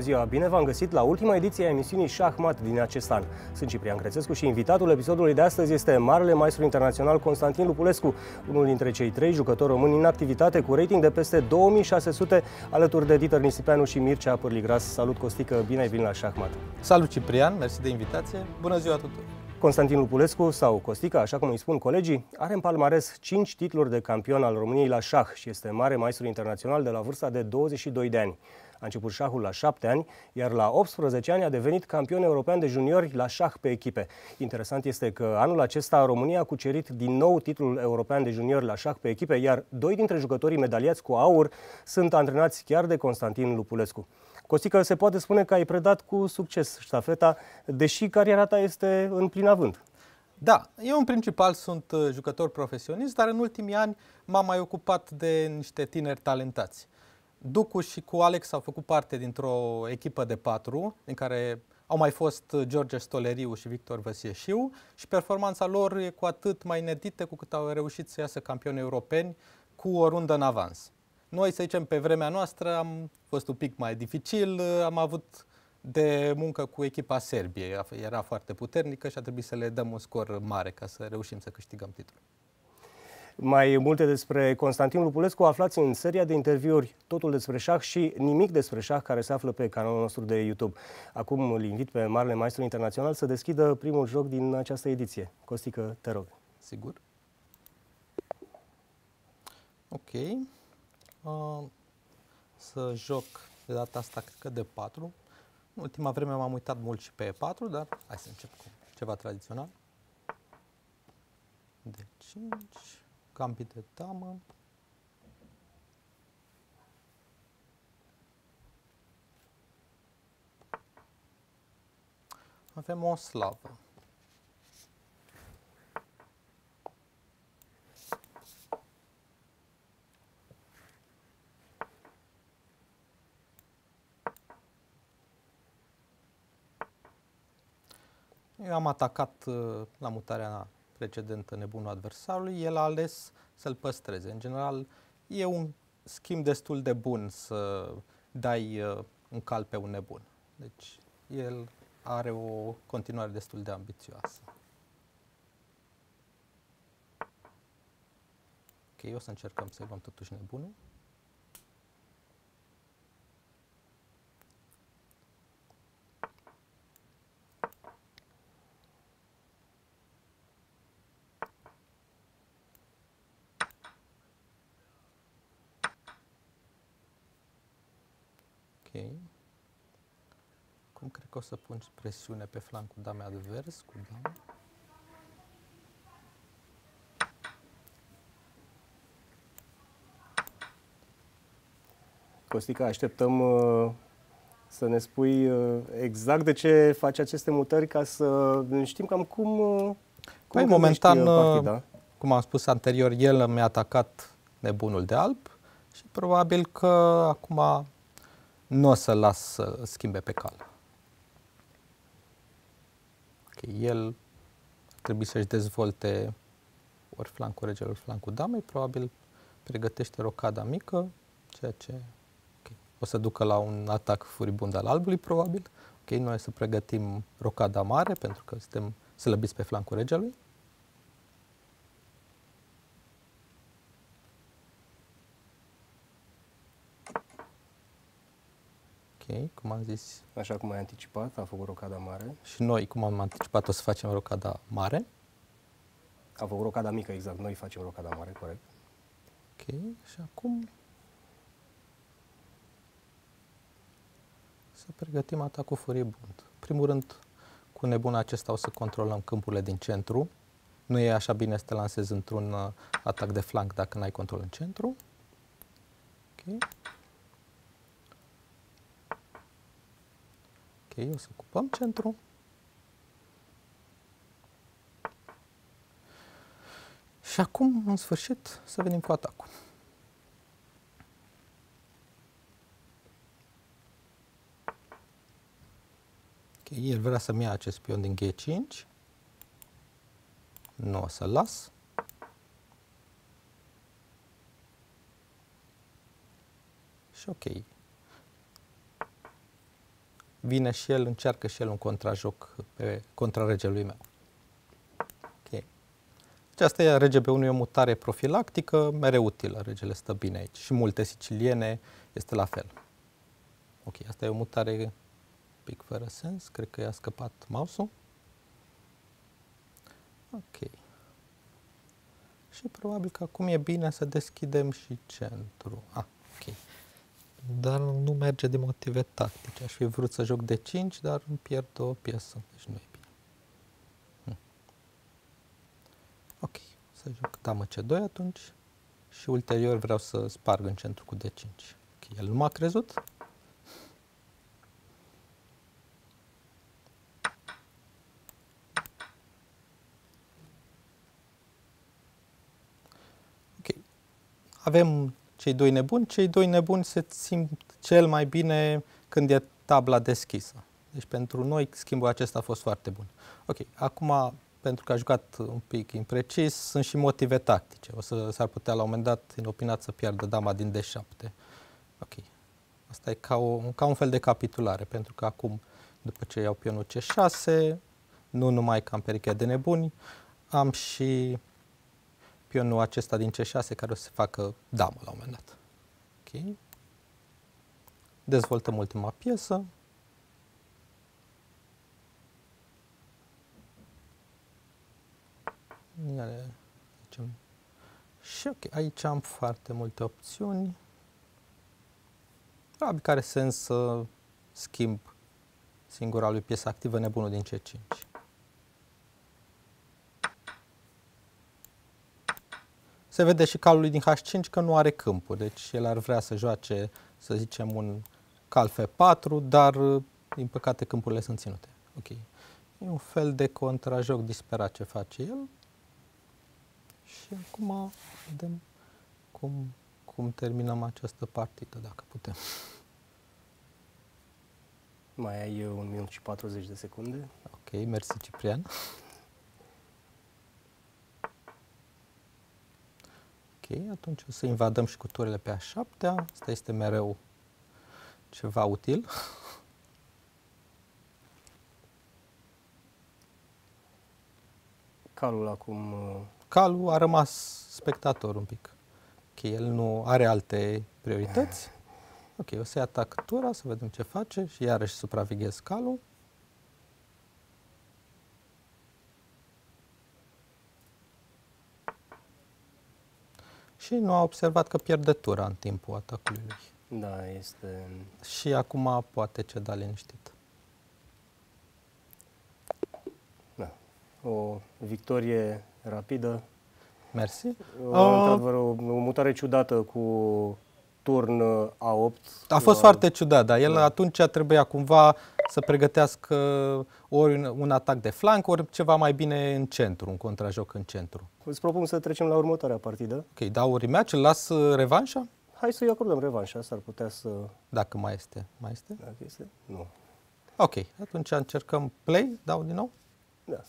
Bună ziua, bine v-am găsit la ultima ediție a emisiunii Șahmat din acest an. Sunt Ciprian Crețescu și invitatul episodului de astăzi este marele maestru internațional Constantin Lupulescu, unul dintre cei trei jucători români în activitate cu rating de peste 2600, alături de Dieter Nisipeanu și Mircea Pârligras. Salut, Costică, bine ai venit la Șahmat! Salut, Ciprian, mersi de invitație, bună ziua tuturor! Constantin Lupulescu, sau Costica, așa cum îi spun colegii, are în palmares 5 titluri de campion al României la șah și este mare maestru internațional de la vârsta de 22 de ani. A început șahul la 7 ani, iar la 18 ani a devenit campion european de juniori la șah pe echipe. Interesant este că anul acesta România a cucerit din nou titlul european de juniori la șah pe echipe, iar doi dintre jucătorii medaliați cu aur sunt antrenați chiar de Constantin Lupulescu. Costică, se poate spune că ai predat cu succes ștafeta, deși cariera ta este în plin avânt. Da, eu în principal sunt uh, jucător profesionist, dar în ultimii ani m-am mai ocupat de niște tineri talentați. Ducu și cu Alex au făcut parte dintr-o echipă de patru, în care au mai fost George Stoleriu și Victor Văsieșiu și performanța lor e cu atât mai inedită cu cât au reușit să iasă campioni europeni cu o rundă în avans. Noi, să zicem, pe vremea noastră am fost un pic mai dificil, am avut de muncă cu echipa Serbiei, era foarte puternică și a trebuit să le dăm un scor mare ca să reușim să câștigăm titlul. Mai multe despre Constantin Lupulescu aflați în seria de interviuri Totul despre șah și Nimic despre șah care se află pe canalul nostru de YouTube. Acum îl invit pe Marele Maestru Internațional să deschidă primul joc din această ediție. Costică, te rog. Sigur. Ok. Uh, să joc de data asta, cred că de 4. În ultima vreme m-am uitat mult și pe E4, dar hai să încep cu ceva tradițional. De 5 gambit de damă. Avem o slavă. Eu am atacat uh, la mutarea precedentă nebunul adversarului, el a ales să-l păstreze. În general, e un schimb destul de bun să dai uh, un cal pe un nebun. Deci, el are o continuare destul de ambițioasă. Ok, o să încercăm să-i luăm totuși nebunul. Ok. Cum cred că o să pun presiune pe flancul dame advers cu dama. Costica, așteptăm uh, să ne spui uh, exact de ce faci aceste mutări ca să știm cam cum, uh, cum păi, momentan, partida. cum am spus anterior, el mi-a atacat nebunul de alb și probabil că acum nu o să las să schimbe pe cal. Okay, el trebuie să-și dezvolte ori flancul regelor, ori flancul damei, probabil pregătește rocada mică, ceea ce okay, o să ducă la un atac furibund al albului, probabil. Ok, noi să pregătim rocada mare, pentru că suntem slăbiți pe flancul regelui. Cum am zis. Așa cum ai anticipat, a făcut rocada mare. Și noi, cum am anticipat, o să facem rocada mare. A făcut rocada mică, exact. Noi facem rocada mare, corect. Ok, și acum să pregătim atacul furibund. Primul rând, cu nebun acesta o să controlăm câmpurile din centru. Nu e așa bine să te lansezi într-un uh, atac de flanc dacă n-ai control în centru. Okay. O să ocupăm centru. Și acum, în sfârșit, să venim cu atacul. Ok, el vrea să-mi ia acest pion din G5. Nu o să las. Și ok, vine și el, încearcă și el un contrajoc pe contra regelui meu. Ok. Aceasta e rege B1 e o mutare profilactică, mereu utilă, regele stă bine aici. Și multe siciliene este la fel. Ok, asta e o mutare pic fără sens, cred că i-a scăpat mouse-ul. Ok. Și probabil că acum e bine să deschidem și centru. Ah, ok. Dar nu merge din motive tactice. Aș fi vrut să joc de 5, dar îmi pierd o piesă. Deci nu e bine. Hm. Ok. Să joc damă C2 atunci. Și ulterior vreau să sparg în centru cu D5. Ok. El nu m-a crezut. avem cei doi nebuni, cei doi nebuni se simt cel mai bine când e tabla deschisă. Deci pentru noi schimbul acesta a fost foarte bun. Ok, acum pentru că a jucat un pic imprecis, sunt și motive tactice. O să s-ar putea la un moment dat, în opinat, să piardă dama din D7. Ok. Asta e ca, o, ca un fel de capitulare, pentru că acum, după ce iau pionul C6, nu numai că am perichea de nebuni, am și pionul acesta din C6 care o să facă damă la un moment dat. Ok. Dezvoltăm ultima piesă. Și ok, aici am foarte multe opțiuni. Probabil care sens să schimb singura lui piesă activă nebunul din C5. Se vede și calului din H5 că nu are câmpuri, deci el ar vrea să joace, să zicem, un cal F4, dar din păcate câmpurile sunt ținute. Ok. E un fel de contrajoc disperat ce face el. Și acum vedem cum, cum terminăm această partidă, dacă putem. Mai ai un minut și 40 de secunde. Ok, mersi Ciprian. Atunci o să invadăm și cuturile pe a șaptea. Asta este mereu ceva util. Calul acum... Uh, Calul a rămas spectator un pic. Ok, el nu are alte priorități. Ok, o să-i atac tura, să vedem ce face și iarăși supraveghez calul. Și nu a observat că pierde tura în timpul atacului lui. Da, este... Și acum poate ceda liniștit. Da. O victorie rapidă. Mersi. O, uh... o, o mutare ciudată cu turn A8. A fost uh, foarte ciudat, dar el da. atunci trebuia cumva să pregătească ori un, un atac de flanc, ori ceva mai bine în centru, un contrajoc în centru. Îți propun să trecem la următoarea partidă. Ok, dau rematch, îl las uh, revanșa? Hai să-i acordăm revanșa, s-ar putea să... Dacă mai este. Mai este? Dacă este, nu. Ok, atunci încercăm play, dau din nou? Da.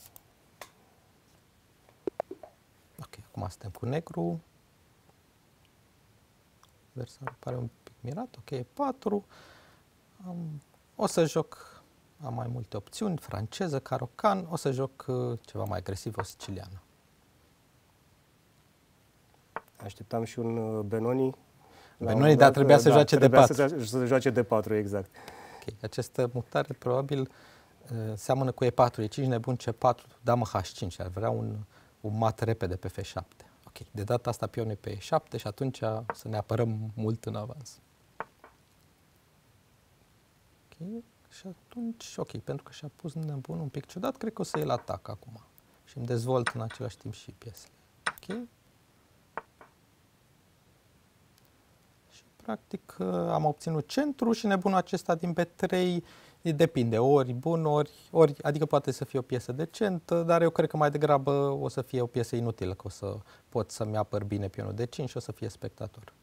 Ok, acum suntem cu negru. Adversarul pare un pic mirat, ok, 4. Um, o să joc, am mai multe opțiuni, franceză, carocan, o să joc uh, ceva mai agresiv, o siciliană. Așteptam și un uh, Benoni. Benoni, dar trebuia să da, joace de 4. Să, să joace de 4, exact. Ok, această mutare probabil uh, seamănă cu E4, E5 nebun C4, damă H5, ar vrea un, un mat repede pe F7. Ok, de data asta pionul pe E7 și atunci să ne apărăm mult în avans. Ok, și atunci, ok, pentru că și-a pus nebun un pic ciudat, cred că o să el atac acum. Și îmi dezvolt în același timp și piesele. Ok? Și practic am obținut centru și nebunul acesta din B3 depinde, ori bun, ori, ori, adică poate să fie o piesă decentă, dar eu cred că mai degrabă o să fie o piesă inutilă, că o să pot să-mi apăr bine pionul de 5 și o să fie spectator.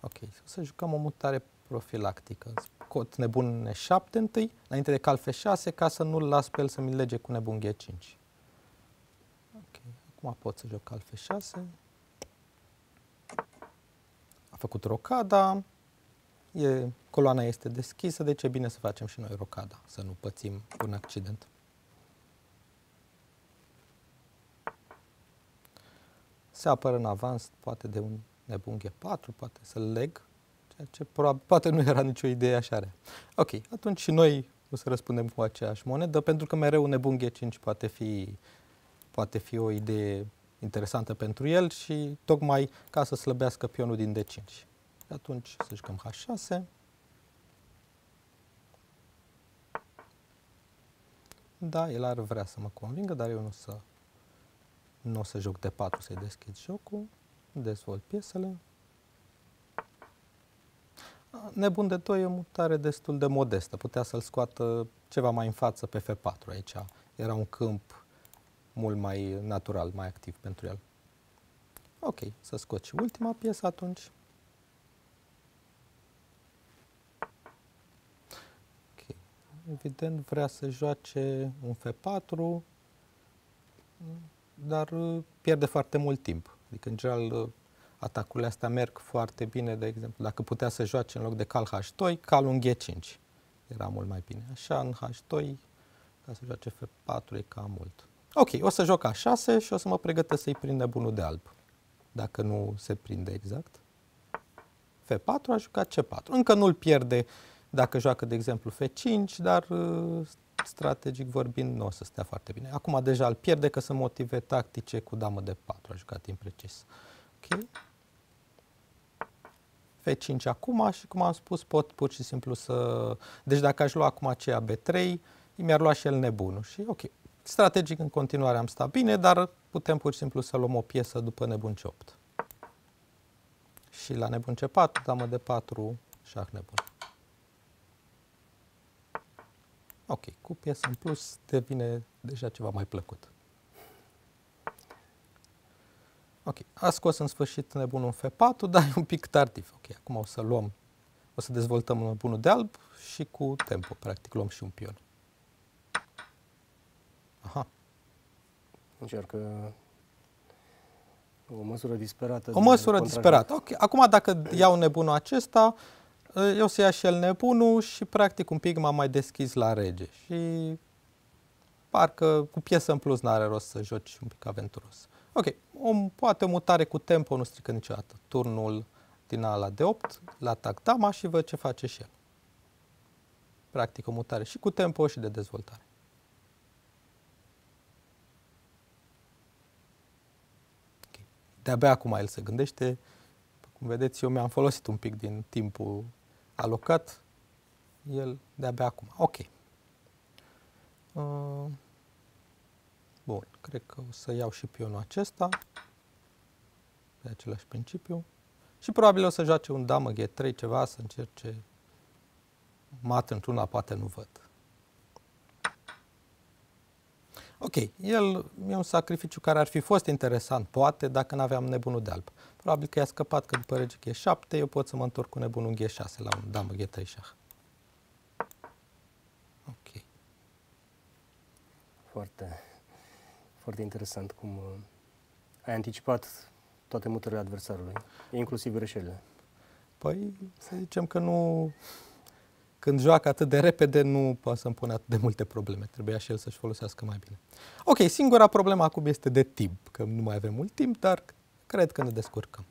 Ok, o să jucăm o mutare profilactică. Scot nebun E7 întâi, înainte de cal F6, ca să nu-l las pe el să-mi lege cu nebun G5. Ok, acum pot să joc cal F6. A făcut rocada. E, coloana este deschisă, deci e bine să facem și noi rocada, să nu pățim un accident. Se apără în avans, poate de un nebunghe 4, poate să-l leg, ceea ce probabil, poate nu era nicio idee așa rea. Ok, atunci și noi o să răspundem cu aceeași monedă, pentru că mereu un nebunghe 5 poate fi, poate fi o idee interesantă pentru el și tocmai ca să slăbească pionul din D5. Atunci să jucăm H6. Da, el ar vrea să mă convingă, dar eu nu o să, nu o să joc de 4 să-i deschid jocul. Dezvolt piesele. Nebun de 2 e o mutare destul de modestă. Putea să-l scoată ceva mai în față pe F4 aici. Era un câmp mult mai natural, mai activ pentru el. Ok, să scot și ultima piesă atunci. Evident vrea să joace un F4, dar uh, pierde foarte mult timp. Adică, în general, uh, atacurile astea merg foarte bine, de exemplu, dacă putea să joace în loc de cal H2, cal un G5. Era mult mai bine. Așa, în H2, ca să joace F4 e cam mult. Ok, o să joc A6 și o să mă pregătesc să-i prind nebunul de alb. Dacă nu se prinde exact. F4 a jucat C4. Încă nu-l pierde dacă joacă, de exemplu, F5, dar uh, strategic vorbind nu o să stea foarte bine. Acum deja îl pierde că sunt motive tactice cu damă de 4, a jucat imprecis. Ok. F5 acum și cum am spus pot pur și simplu să... Deci dacă aș lua acum aceea B3, mi-ar lua și el nebunul și ok, Strategic în continuare am stat bine, dar putem pur și simplu să luăm o piesă după nebun C8. Și la nebun C4, damă de 4, șah nebun. Ok, cu piesă în plus devine deja ceva mai plăcut. Ok, a scos în sfârșit nebunul F4, dar e un pic tardiv. Ok, acum o să luăm, o să dezvoltăm nebunul de alb și cu tempo, practic luăm și un pion. Aha. Încearcă o măsură disperată. O măsură disperată. Ok. Acum dacă iau nebunul acesta, eu să ia și el nebunul și practic un pic m-am mai deschis la rege. Și parcă cu piesă în plus n-are rost să joci un pic aventuros. Ok, o, poate o mutare cu tempo nu strică niciodată. Turnul din A la D8, la atac dama și văd ce face și el. Practic o mutare și cu tempo și de dezvoltare. de-abia acum el se gândește. Cum vedeți, eu mi-am folosit un pic din timpul alocat, el de-abia acum. Ok. Uh, bun, cred că o să iau și pionul acesta, de același principiu. Și probabil o să joace un damă G3 ceva, să încerce mat într-una, poate nu văd. Ok, el e un sacrificiu care ar fi fost interesant, poate, dacă nu aveam nebunul de alb. Probabil că i-a scăpat că după rege G7 eu pot să mă întorc cu nebunul G6 la un damă G3 șah. Ok. Foarte, foarte interesant cum uh, ai anticipat toate mutările adversarului, inclusiv greșelile. Păi, să zicem că nu când joacă atât de repede, nu poate să-mi pune atât de multe probleme. Trebuia și el să-și folosească mai bine. Ok, singura problemă acum este de timp, că nu mai avem mult timp, dar cred că ne descurcăm.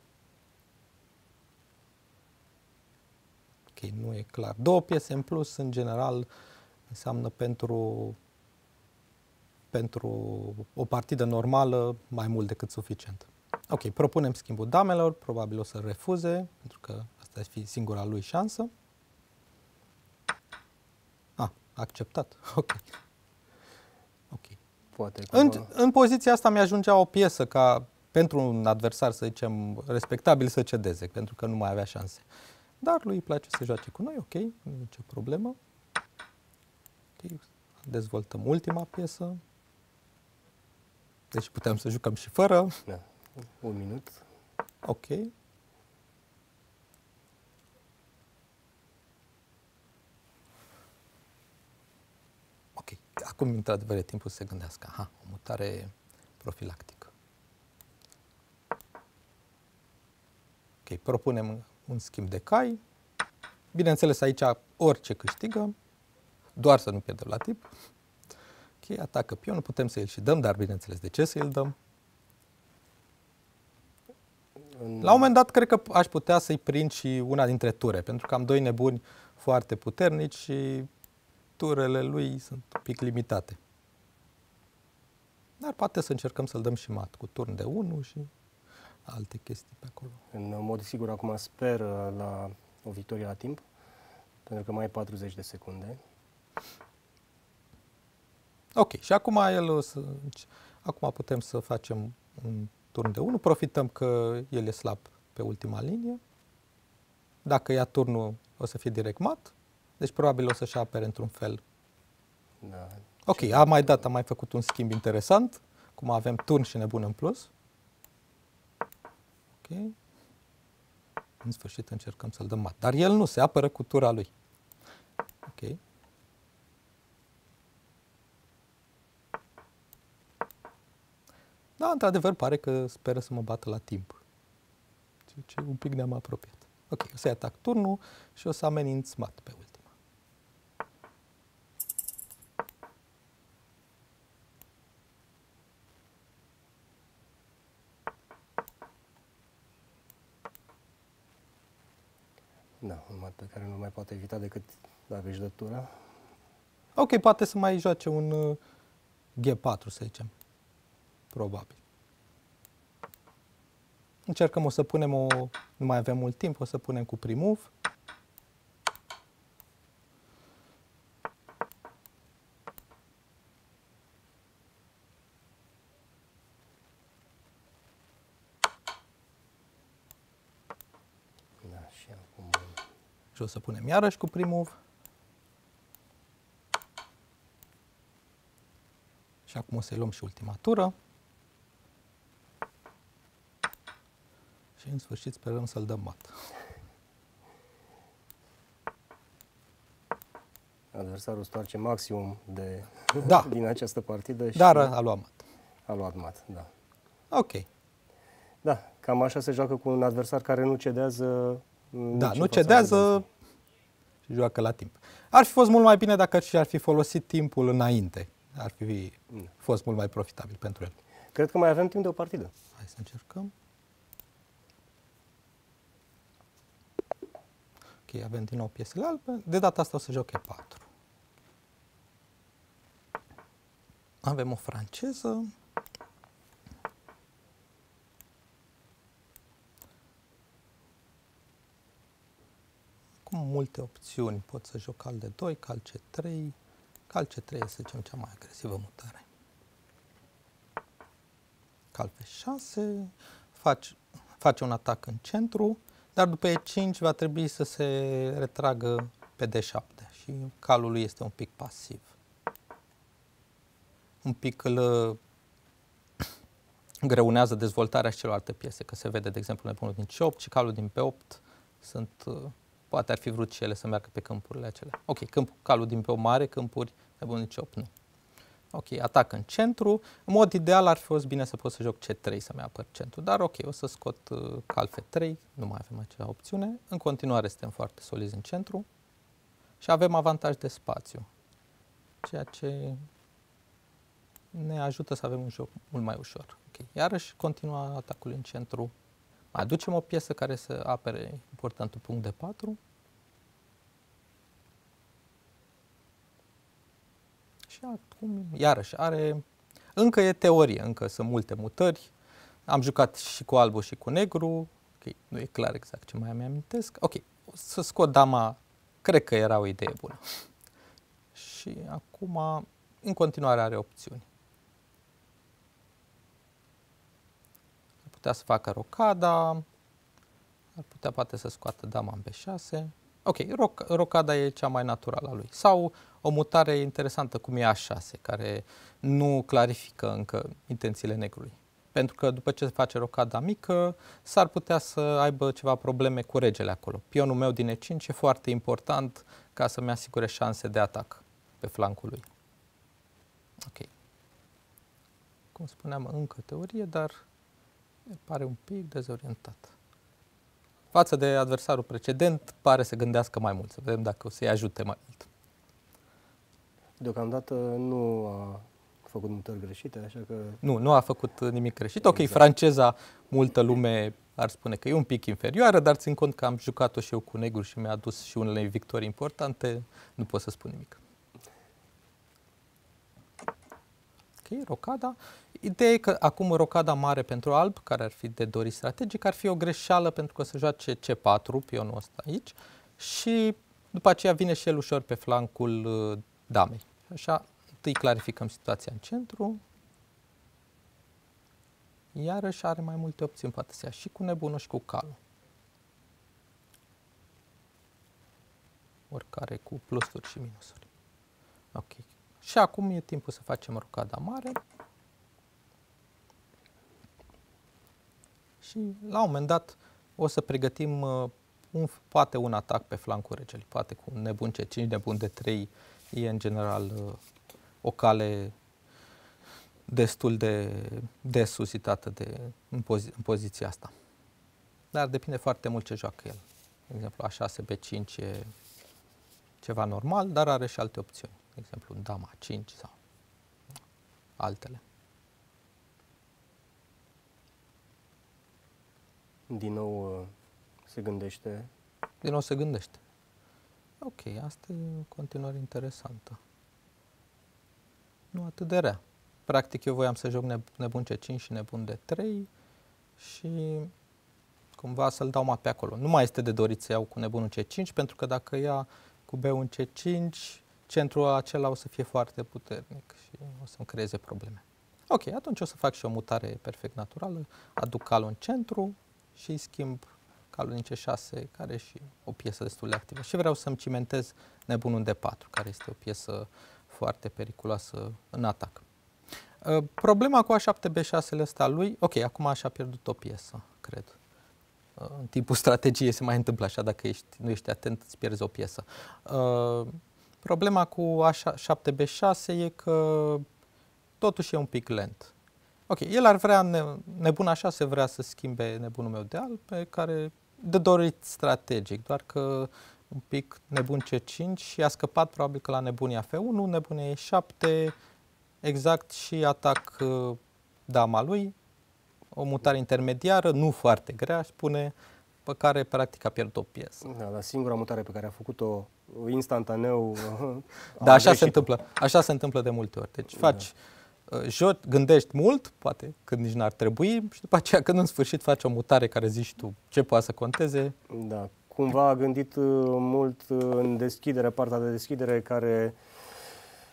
Ok, nu e clar. Două piese în plus, în general, înseamnă pentru, pentru o partidă normală mai mult decât suficient. Ok, propunem schimbul damelor, probabil o să refuze, pentru că asta ar fi singura lui șansă. Acceptat. Ok. Ok. Poate în, în poziția asta mi-ajungea o piesă ca pentru un adversar, să zicem, respectabil să cedeze, pentru că nu mai avea șanse. Dar lui îi place să joace cu noi, ok, nu e nicio problemă. Ok, dezvoltăm ultima piesă. Deci putem să jucăm și fără. Da. Un minut. Ok. acum, într-adevăr, e timpul să se gândească. Aha, o mutare profilactică. Ok, propunem un schimb de cai. Bineînțeles, aici orice câștigă, doar să nu pierdem la tip. Ok, atacă pionul, putem să îl și dăm, dar bineînțeles, de ce să îl dăm? La un moment dat, cred că aș putea să-i prind și una dintre ture, pentru că am doi nebuni foarte puternici și turele lui sunt un pic limitate. Dar poate să încercăm să-l dăm și mat, cu turn de 1 și alte chestii pe acolo. În mod sigur, acum sper uh, la o victorie la timp, pentru că mai e 40 de secunde. Ok, și acum el o să, acum putem să facem un turn de 1, profităm că el e slab pe ultima linie. Dacă ia turnul, o să fie direct mat, deci probabil o să-și apere într-un fel. Da. Ok, a mai dat, a mai făcut un schimb interesant, cum avem turn și nebun în plus. Ok. În sfârșit încercăm să-l dăm mat. Dar el nu se apără cu tura lui. Ok. Da, într-adevăr, pare că speră să mă bată la timp. Ce, ce un pic ne-am apropiat. Ok, o să-i atac turnul și o să ameninț mat pe ultima. Da, un mat pe care nu mai poate evita decât dacă își dă tura. Ok, poate să mai joace un uh, G4, să zicem. Probabil. Încercăm, o să punem o, nu mai avem mult timp, o să punem cu primove. Da, și acum... Și o să punem iarăși cu primove. Și acum o să-i luăm și ultima tură. Și în sfârșit sperăm să-l dăm mat. Adversarul stoarce maximum de, Da. din această partidă și Dar a luat mat. a luat mat. Da. Ok. da, cam așa se joacă cu un adversar care nu cedează mm, Da, nici nu în fața cedează adversarului. și joacă la timp. Ar fi fost mult mai bine dacă și-ar fi folosit timpul înainte. Ar fi Mm. fost mult mai profitabil pentru el. Cred că mai avem timp de o partidă. Hai să încercăm. Ok, avem din nou piesele albe. De data asta o să joc E4. Avem o franceză. Cu multe opțiuni. Pot să joc cal de 2, cal C3. Cal C3 e, să zicem, cea mai agresivă mutare. Cal F6, face, face un atac în centru, dar după E5 va trebui să se retragă pe D7 și calul lui este un pic pasiv. Un pic îl uh, greunează dezvoltarea și celorlalte piese, că se vede, de exemplu, nebunul din C8 și calul din P8 sunt, uh, poate ar fi vrut și ele să meargă pe câmpurile acelea. Ok, câmp, calul din P8 mare, câmpuri, nebunul din C8 nu. Ok, atac în centru. În mod ideal ar fi fost bine să pot să joc C3 să-mi apăr centru, dar ok, o să scot uh, cal F3, nu mai avem acea opțiune. În continuare suntem foarte solizi în centru și avem avantaj de spațiu, ceea ce ne ajută să avem un joc mult mai ușor. Ok, iarăși continua atacul în centru. Mai aducem o piesă care să apere importantul punct de 4. Și acum, iarăși, are... Încă e teorie, încă sunt multe mutări. Am jucat și cu albul și cu negru. Ok, nu e clar exact ce mai îmi amintesc. Ok, o să scot dama. Cred că era o idee bună. și acum, în continuare, are opțiuni. Putea să facă rocada. Ar putea poate să scoată dama în B6. Ok, roc, rocada e cea mai naturală a lui. Sau o mutare interesantă cum e A6, care nu clarifică încă intențiile negrului. Pentru că după ce se face rocada mică, s-ar putea să aibă ceva probleme cu regele acolo. Pionul meu din E5 e foarte important ca să-mi asigure șanse de atac pe flancul lui. Ok. Cum spuneam, încă teorie, dar pare un pic dezorientat. față de adversarul precedent, pare să gândească mai mult, să vedem dacă o să-i ajute mai mult. Deocamdată nu a făcut mutări greșite, așa că... Nu, nu a făcut nimic greșit. Ok, exact. franceza, multă lume ar spune că e un pic inferioară, dar țin cont că am jucat-o și eu cu negru și mi-a adus și unele victorii importante, nu pot să spun nimic. Rocada. Ideea e că acum rocada mare pentru alb, care ar fi de dorit strategic, ar fi o greșeală pentru că o să joace C4, pionul ăsta aici, și după aceea vine și el ușor pe flancul uh, damei. Așa, întâi clarificăm situația în centru. Iarăși are mai multe opțiuni, poate să ia și cu nebunul și cu calul. Oricare cu plusuri și minusuri. Ok. Și acum e timpul să facem rocada mare. Și la un moment dat o să pregătim uh, un, poate un atac pe flancul regelui, poate cu un nebun C5, nebun de 3 e în general uh, o cale destul de, de suscitată de, în, pozi, în poziția asta. Dar depinde foarte mult ce joacă el. De exemplu, A6, B5 e ceva normal, dar are și alte opțiuni. De exemplu, dama 5 sau altele. Din nou uh, se gândește. Din nou se gândește. Ok, asta e o continuare interesantă. Nu atât de rea. Practic eu voiam să joc nebun C5 și nebun de 3 și cumva să-l dau mai pe acolo. Nu mai este de dorit să iau cu nebunul C5 pentru că dacă ia cu B1 C5, centrul acela o să fie foarte puternic și o să-mi creeze probleme. Ok, atunci o să fac și o mutare perfect naturală, aduc calul în centru și schimb calul din C6, care e și o piesă destul de activă. Și vreau să-mi cimentez nebunul de 4, care este o piesă foarte periculoasă în atac. Uh, problema cu A7B6 ăsta lui, ok, acum așa a pierdut o piesă, cred. Uh, în timpul strategiei se mai întâmplă așa, dacă ești, nu ești atent, îți pierzi o piesă. Uh, problema cu A7B6 e că totuși e un pic lent. Ok, el ar vrea, nebun așa se vrea să schimbe nebunul meu de alb, pe care de dorit strategic, doar că un pic nebun C5 și a scăpat probabil că la nebunia F1, nebunia E7, exact și atac uh, dama lui, o mutare intermediară, nu foarte grea, spune, pe care practic a pierdut o piesă. Da, la singura mutare pe care a făcut-o instantaneu. da, așa se întâmplă. Așa se întâmplă de multe ori. Deci faci da. Uh, joci, gândești mult, poate când nici n-ar trebui și după aceea când în sfârșit faci o mutare care zici tu ce poate să conteze. Da, cumva a gândit uh, mult în deschidere, partea de deschidere care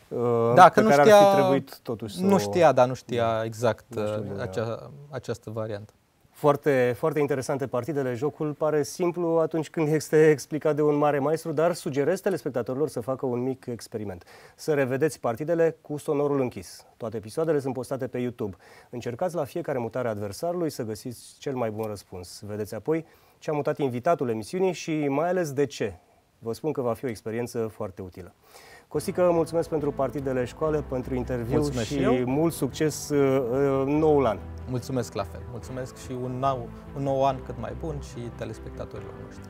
uh, da, că nu care știa, ar fi trebuit totuși Nu știa, dar nu știa da, exact nu știu, acea, da. această variantă. Foarte, foarte interesante partidele. Jocul pare simplu atunci când este explicat de un mare maestru, dar sugerez telespectatorilor să facă un mic experiment. Să revedeți partidele cu sonorul închis. Toate episoadele sunt postate pe YouTube. Încercați la fiecare mutare adversarului să găsiți cel mai bun răspuns. Vedeți apoi ce a mutat invitatul emisiunii și mai ales de ce. Vă spun că va fi o experiență foarte utilă. Cosică, mulțumesc pentru partidele școală, pentru interviu mulțumesc și, și mult succes uh, uh, noul an. Mulțumesc la fel. Mulțumesc și un nou, un nou an cât mai bun și telespectatorilor noștri.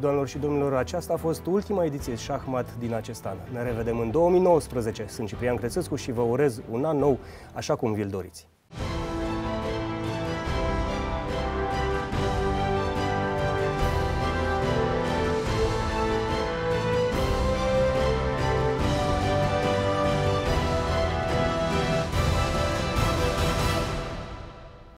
Doamnelor și domnilor, aceasta a fost ultima ediție Șahmat din acest an. Ne revedem în 2019. Sunt Ciprian Crețescu și vă urez un an nou așa cum vi-l doriți.